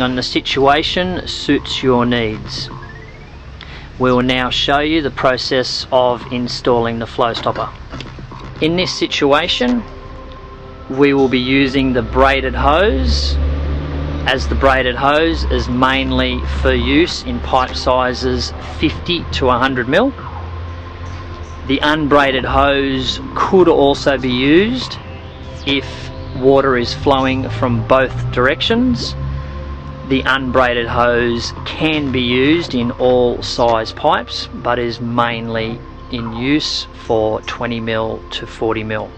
on the situation suits your needs. We will now show you the process of installing the FLOWSTOPPER. In this situation we will be using the braided hose as the braided hose is mainly for use in pipe sizes 50 to 100 mil. The unbraided hose could also be used if water is flowing from both directions. The unbraided hose can be used in all size pipes but is mainly in use for 20 mil to 40 mil.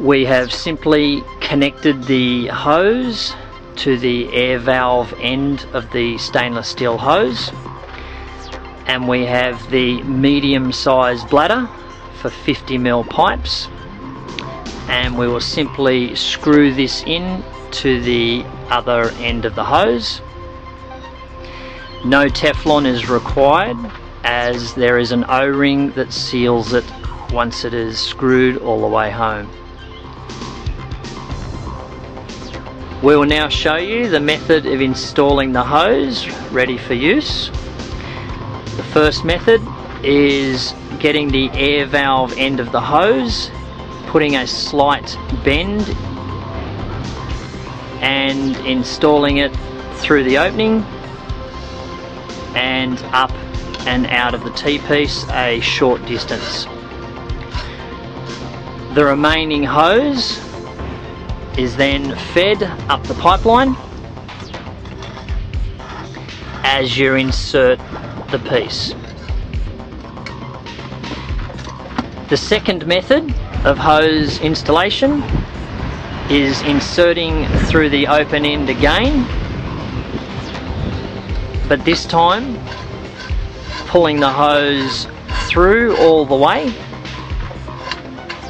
We have simply connected the hose to the air valve end of the stainless steel hose and we have the medium sized bladder for 50 mil pipes and we will simply screw this in to the other end of the hose. No Teflon is required as there is an O-ring that seals it once it is screwed all the way home. We will now show you the method of installing the hose ready for use. The first method is getting the air valve end of the hose, putting a slight bend and installing it through the opening and up and out of the T-piece a short distance. The remaining hose is then fed up the pipeline as you insert the piece. The second method of hose installation is inserting through the open end again but this time pulling the hose through all the way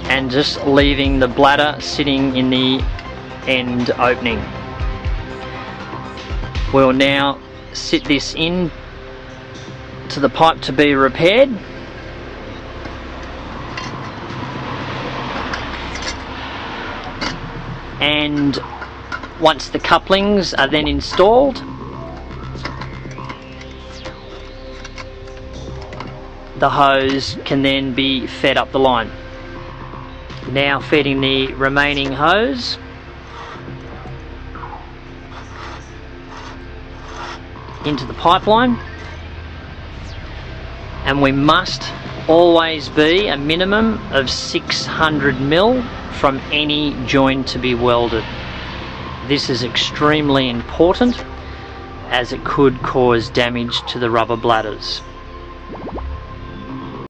and just leaving the bladder sitting in the end opening. We'll now sit this in to the pipe to be repaired and once the couplings are then installed the hose can then be fed up the line. Now feeding the remaining hose into the pipeline and we must always be a minimum of 600 mil from any joint to be welded. This is extremely important as it could cause damage to the rubber bladders.